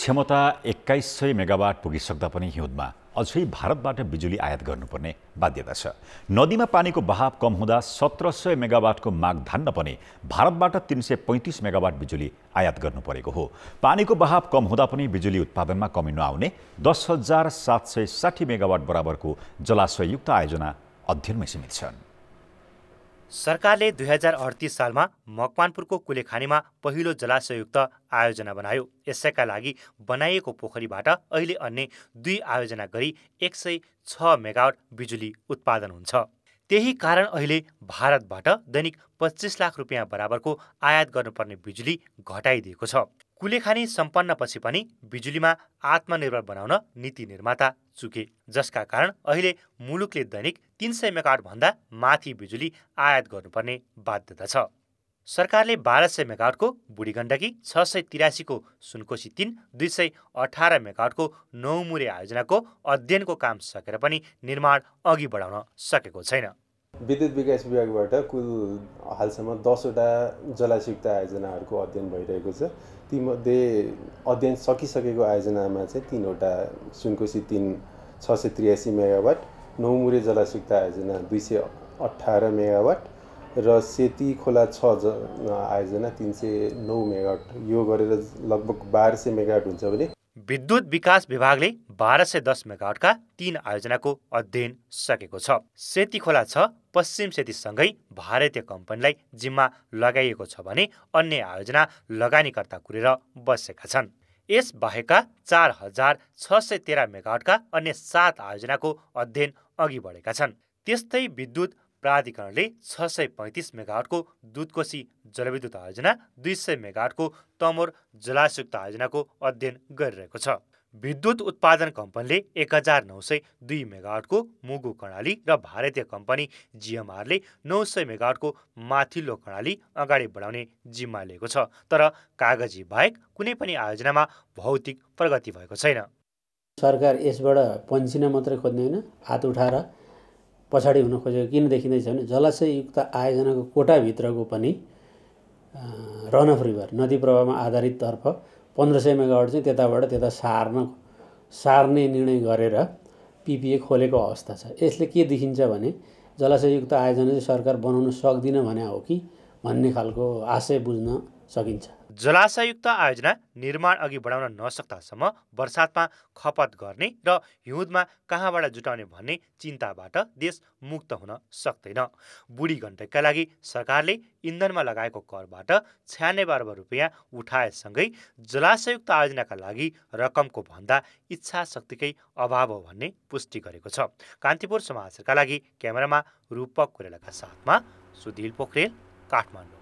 क्षमता एक्काइस सय मेगावाट पुगिसक्दा पनि हिउँदमा अझै भारतबाट बिजुली आयात गर्नुपर्ने बाध्यता छ। नदीमा पानीको बहाव कम हुँदा सत्र सय मेगावाटको माग धान्न पनि भारतबाट तिन सय पैँतिस मेगावाट बिजुली आयात गर्नु परेको हो। पानीको बहाव कम हुँदा पनि बिजुली उत्पादनमा कमी नआउने दस हजार सात सय साठी मेगावाट बराबरको जलाशययुक्त आयोजना अध्ययनमै सीमित छन्। सरकारले दुई हजार अडतिस सालमा मकवानपुरको कुलेखानीमा पहिलो जलाशययुक्त आयोजना बनायो। यसैका लागि बनाइएको पोखरीबाट अहिले अन्य दुई आयोजना गरी एक सय छ मेगावट बिजुली उत्पादन हुन्छ। त्यही कारण अहिले भारतबाट दैनिक पच्चिस लाख रुपियाँ बराबरको आयात गर्नुपर्ने बिजुली घटाइदिएको छ। कुलेखानी सम्पन्नपछि पनि बिजुलीमा आत्मनिर्भर बनाउन नीति निर्माता चुके जसका कारण अहिले मुलुकले दैनिक तिन सय मेगावटभन्दा माथि बिजुली आयात गर्नुपर्ने बाध्यता छ। सरकारले बाह्र सय मेगावटको बुढी गण्डकी छ सय तिरासीको सुनकोशी तिन दुई सय अठार मेगावटको नौमुरे आयोजनाको अध्ययनको काम सकेर पनि निर्माण अघि बढाउन सकेको छैन। विद्युत विकास विभागबाट कुल हालसम्म दसवटा जलाशयुक्त आयोजनाहरूको अध्ययन भइरहेको छ। तीमध्ये अध्ययन सकिसकेको आयोजनामा चाहिँ तिनवटा सुनकोशी तिन छ सय त्रियासी मेगावाट नौमुरे जलाशयुक्त आयोजना दुई सय अठार मेगावाट र सेती खोला छ ज आयोजना तिन सय नौ मेगावाट। यो गरेर लगभग बाह्र सय मेगावाट हुन्छ भने विद्युत विकास विभागले बाह्र सय दस मेगावटका तीन आयोजनाको अध्ययन सकेको छ। सेती खोला छ पश्चिम सेतीसँगै भारतीय कम्पनीलाई जिम्मा लगाइएको छ भने अन्य आयोजना लगानीकर्ता कुरेर बसेका छन्। यस बाहेकका चार हजार छ सय तेह्र मेगावटका अन्य सात आयोजनाको अध्ययन अघि बढेका छन्। त्यस्तै विद्युत प्राधिकरणले छ सय पैँतिस मेगावटको दुधकोशी जलविद्युत आयोजना दुई सय मेगावटको तमोर जलाशयुक्त आयोजनाको अध्ययन गरिरहेको छ। विद्युत उत्पादन कम्पनीले एक हजार नौ सय दुई मेगावटको मुगु कर्णाली र भारतीय कम्पनी जिएमआरले नौ सय मेगावटको माथिल्लो कर्णाली अगाडि बढाउने जिम्मा लिएको छ तर कागजी बाहेक कुनै पनि आयोजनामा भौतिक प्रगति भएको छैन। सरकार यसबाट पन्सिन मात्रै खोज्ने होइन हात उठाएर पछाडि हुन खोजेको किन देखिँदैछ भने जलाशययुक्त आयोजनाको कोटाभित्रको पनि रन अफ रिभर नदी प्रवाहमा आधारिततर्फ पन्ध्र सय मेगावाट चाहिँ त्यताबाट त्यता सार्न सार्ने निर्णय गरेर पिपिए खोलेको अवस्था छ। यसले के देखिन्छ भने जलाशययुक्त आयोजना चाहिँ सरकार बनाउन सक्दिनँ भने हो कि भन्ने खालको आशय बुझ्न सकिन्छ। जलाशयुक्त आयोजना निर्माण अघि बढाउन नसक्दासम्म वर्षातमा खपत गर्ने र हिउँदमा कहाँबाट जुटाउने भन्ने चिन्ताबाट देश मुक्त हुन सक्दैन। बुढी गण्डकका लागि सरकारले इन्धनमा लगाएको करबाट छ्यानब्बे अर्ब रुपियाँ उठाएसँगै जलाशयुक्त आयोजनाका लागि रकमको भन्दा इच्छा शक्तिकै अभाव हो भन्ने पुष्टि गरेको छ। कान्तिपुर समाचारका लागि क्यामेरामा रूपक कुरेलाका साथमा सुधिल पोखरेल काठमाडौँ।